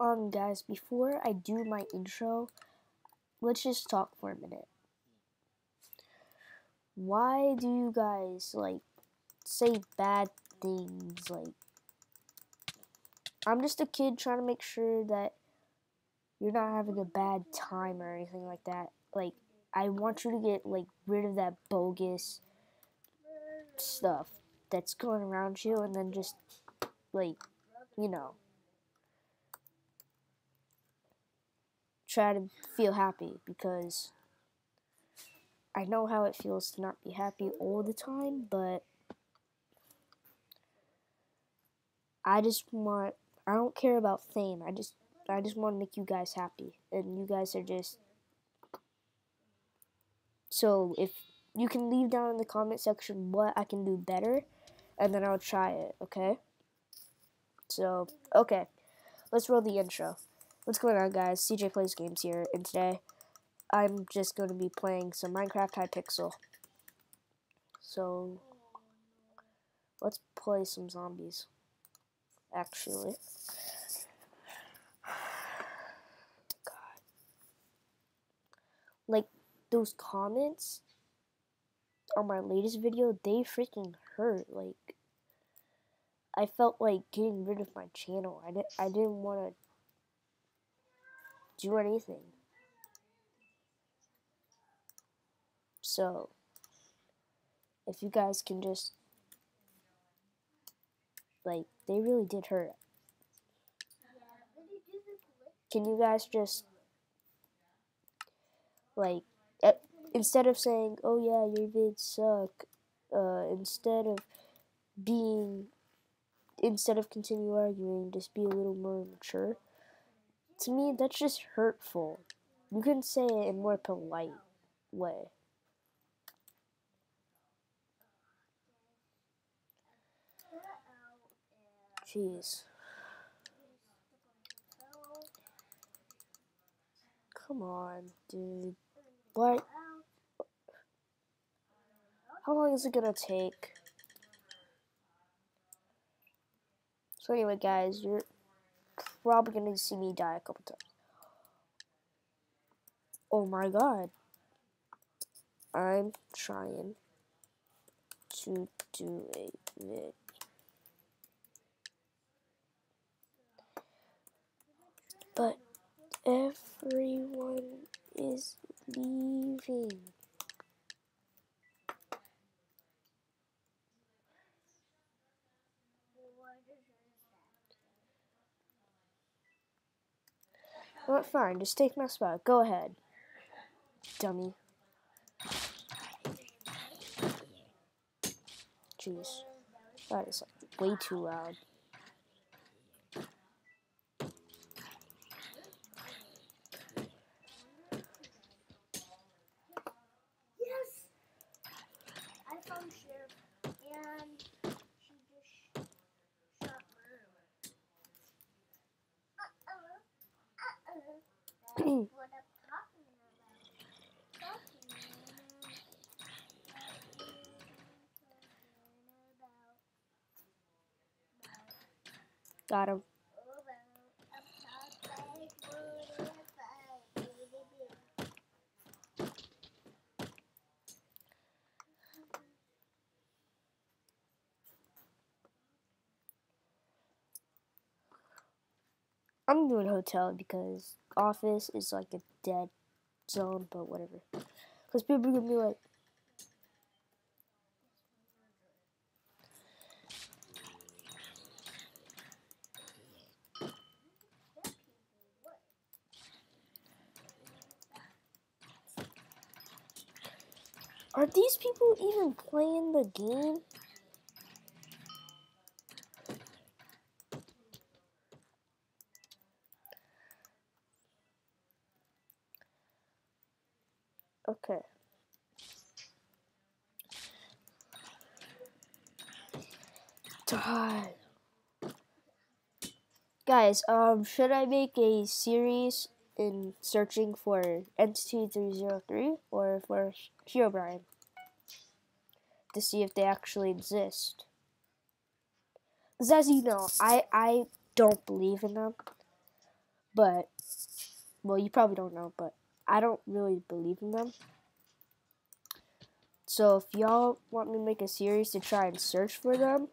Um, guys, before I do my intro, let's just talk for a minute. Why do you guys, like, say bad things? Like, I'm just a kid trying to make sure that you're not having a bad time or anything like that. Like, I want you to get, like, rid of that bogus stuff that's going around you and then just, like, you know. Try to feel happy because I know how it feels to not be happy all the time, but I just want I don't care about fame. I just I just want to make you guys happy and you guys are just so if you can leave down in the comment section what I can do better and then I'll try it, okay? So, okay. Let's roll the intro. What's going on guys? CJ Plays Games here, and today I'm just going to be playing some Minecraft Hypixel. So, let's play some zombies, actually. God. Like, those comments on my latest video, they freaking hurt, like, I felt like getting rid of my channel. I, di I didn't want to do anything. So, if you guys can just, like, they really did hurt. Can you guys just, like, instead of saying, oh yeah, your vids suck, uh, instead of being, instead of continue arguing, just be a little more mature to me, that's just hurtful. You can say it in more polite way. Jeez. Come on, dude. What? How long is it gonna take? So anyway, guys, you're probably gonna see me die a couple times. Oh my god. I'm trying to do a vid. But everyone is leaving. Well, fine, just take my spot. Go ahead. Dummy. Jeez. That is like, way too loud. Got him. I'm doing hotel because office is like a dead zone, but whatever. Because people are gonna be like, Are these people even playing the game? Okay. Guys, um, should I make a series in searching for Entity 303 or for Herobrine to see if they actually exist. Because as you know, I, I don't believe in them. But, well, you probably don't know, but I don't really believe in them. So if y'all want me to make a series to try and search for them,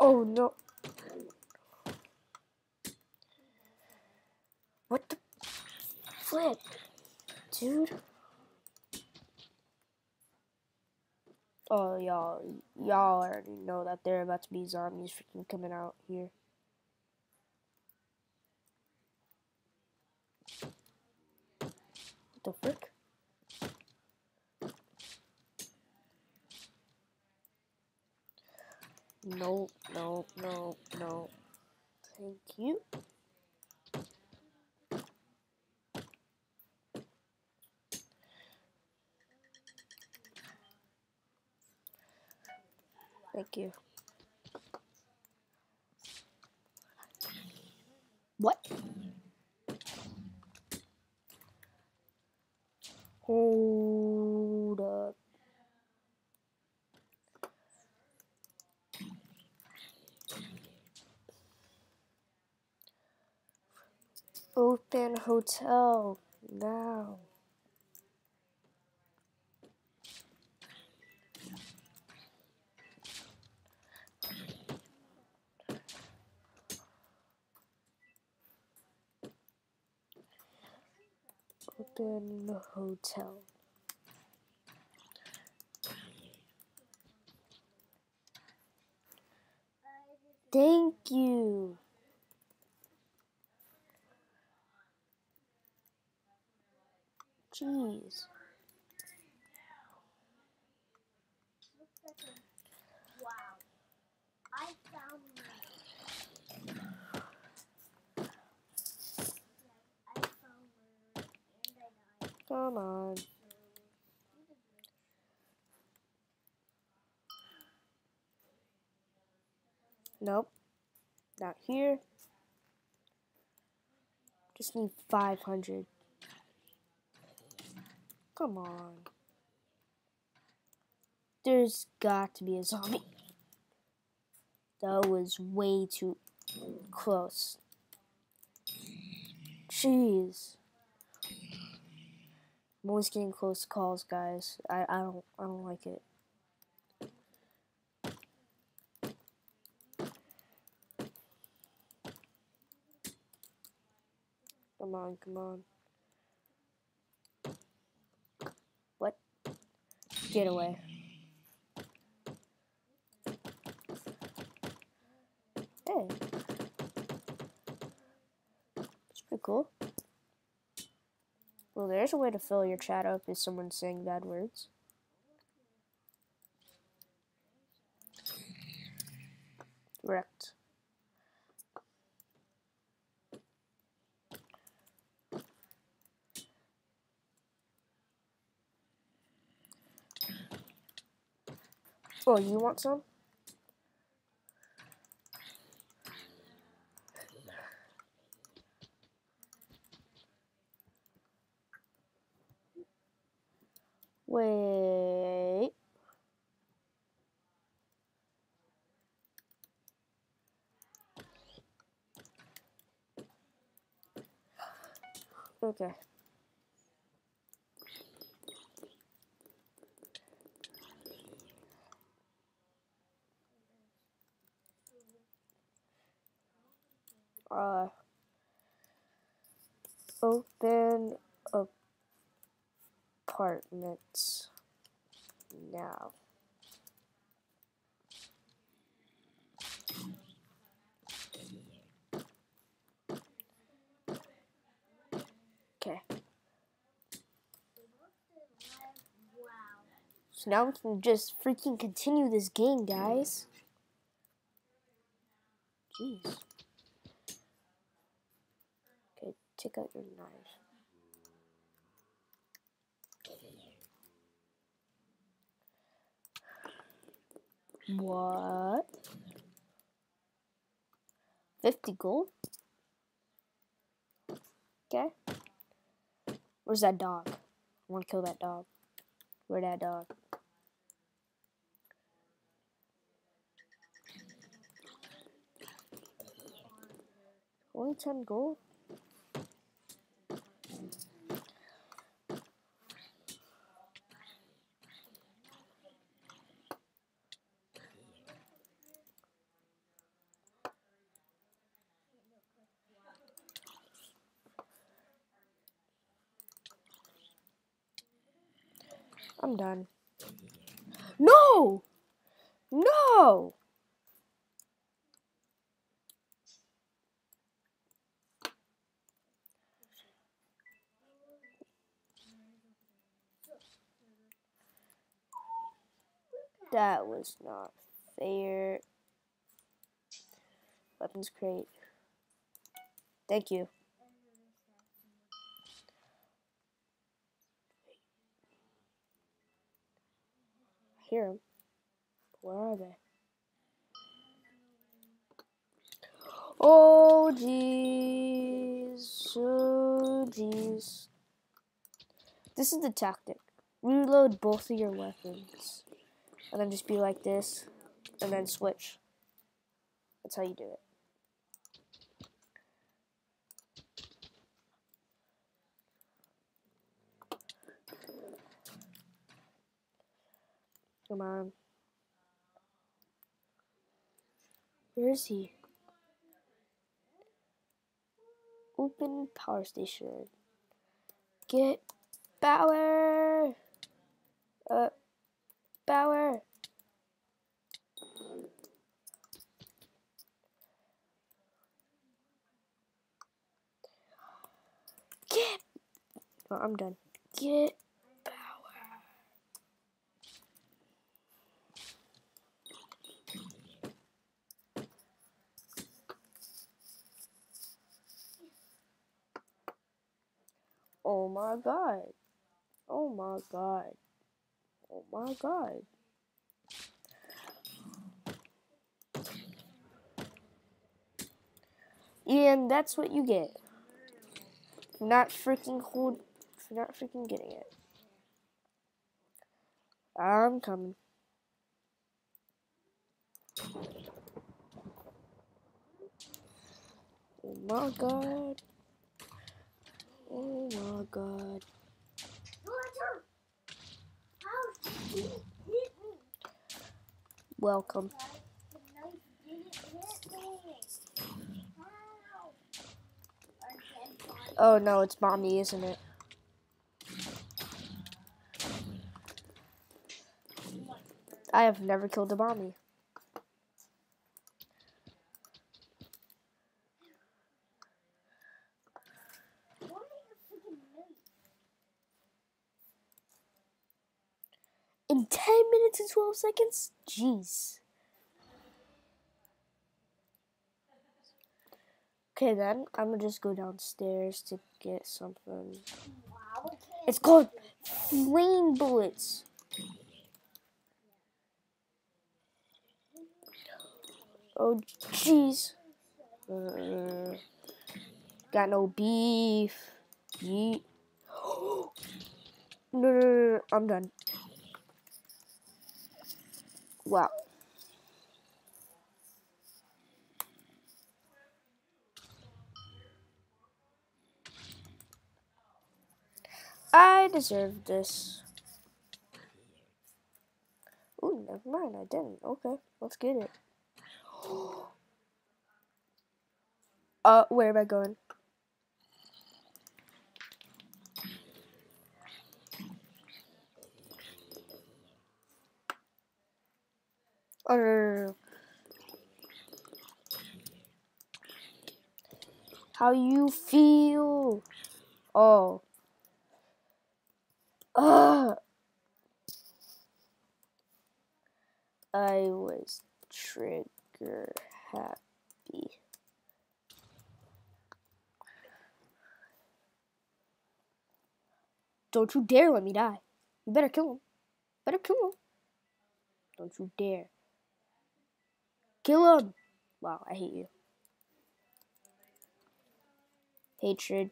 oh no. What the flip, dude? Oh, y'all, y'all already know that there are about to be zombies freaking coming out here. What the frick? No, no, no, no. Thank you. Thank you. What? Hold up. Open hotel now. Open the hotel. Thank you. Jeez. Wow. I found one. I found one and I died. Come on. Nope. Not here. Just need 500. Come on. There's got to be a zombie. That was way too close. Jeez. I'm always getting close calls, guys. I, I don't I don't like it. Come on, come on. Get away. Hey. It's pretty cool. Well, there's a way to fill your chat up if someone's saying bad words. Wrecked. Oh, you want some? Wait. Okay. Uh, open apartments now. Okay. So now we can just freaking continue this game, guys. Jeez. Okay, take out your knife. What? 50 gold? Okay. Where's that dog? I want to kill that dog. Where that dog? Only 10 gold? I'm done. No! No! That was not fair. Weapons crate. Thank you. Hear them. Where are they? Oh jeez. Oh jeez. This is the tactic. Reload both of your weapons. And then just be like this. And then switch. That's how you do it. Come on. Where is he? Open power station. Get power. Uh, power. Get. Oh, I'm done. Get Oh my god. Oh my god. Oh my god. And that's what you get. Not freaking hold for not freaking getting it. I'm coming. Oh my god. Oh my god. Welcome. Oh no, it's mommy, isn't it? I have never killed a mommy. Why a freaking knife? In 10 minutes and 12 seconds? Jeez. Okay, then I'm gonna just go downstairs to get something. It's called flame bullets. Oh, jeez. Uh, got no beef. Yeet. no, no, no, no, I'm done. Wow. I deserve this. Ooh, never mind, I didn't. Okay, let's get it. Uh, where am I going? How you feel? Oh. Ugh. I was trigger happy. Don't you dare let me die. You better kill him. Better kill him. Don't you dare. Kill him. Wow, I hate you. Hatred.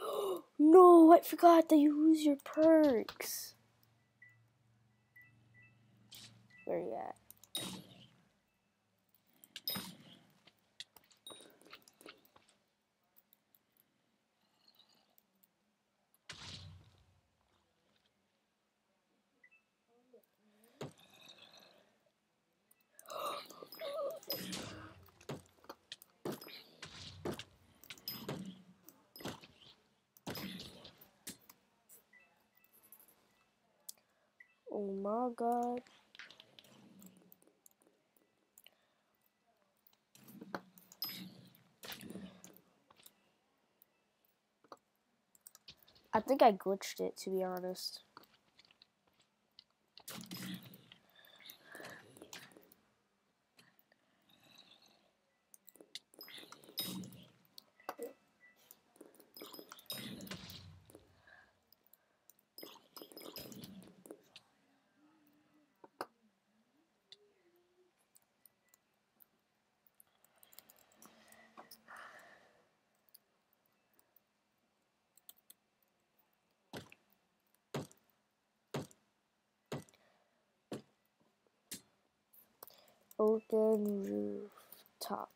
no, I forgot that you lose your perks. Where are you at? Oh my god. I think I glitched it to be honest. Open rooftop.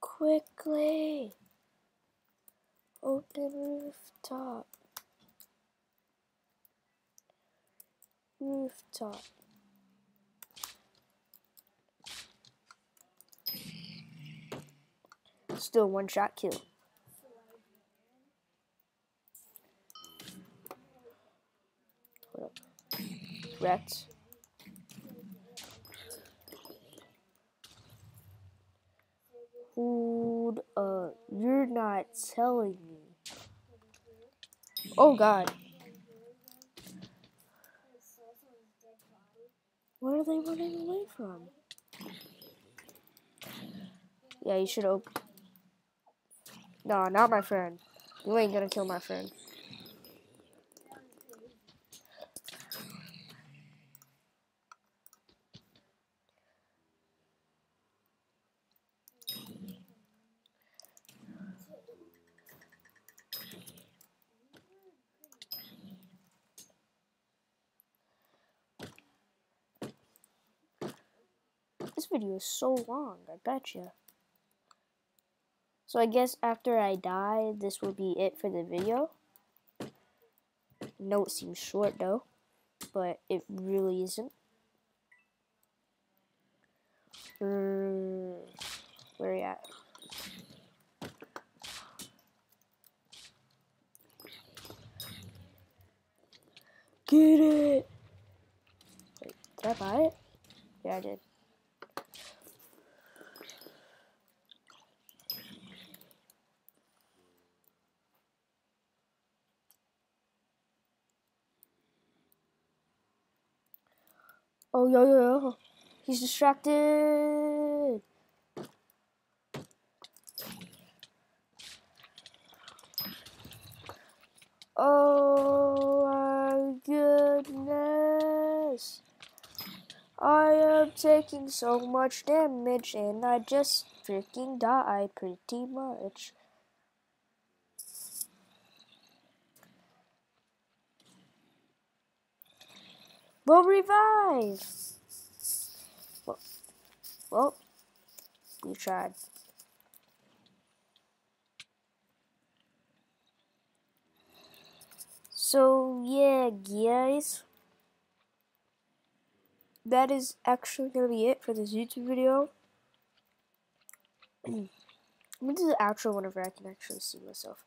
Quickly! Open rooftop. Rooftop. Still one shot kill. Wrecked. Up. Uh, you're not telling me. Oh god. Where are they running away from? Yeah, you should open. No, not my friend. You ain't gonna kill my friend. This video is so long, I bet you. So I guess after I die, this will be it for the video. No, it seems short though, but it really isn't. Mm, where are you at? Get it! Wait, did I buy it? Yeah, I did. Oh, yo, yo, yo. He's distracted. Oh, my goodness. I am taking so much damage and I just freaking die pretty much. We'll revive. Well, well, we tried. So yeah, guys, that is actually gonna be it for this YouTube video. I'm gonna do the outro whenever I can actually see myself.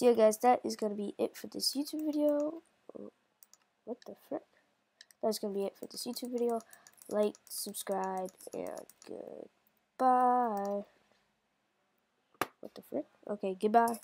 So yeah guys, that is going to be it for this YouTube video. Oh, what the frick? That's going to be it for this YouTube video. Like, subscribe, and goodbye. What the frick? Okay, goodbye.